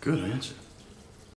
Good answer.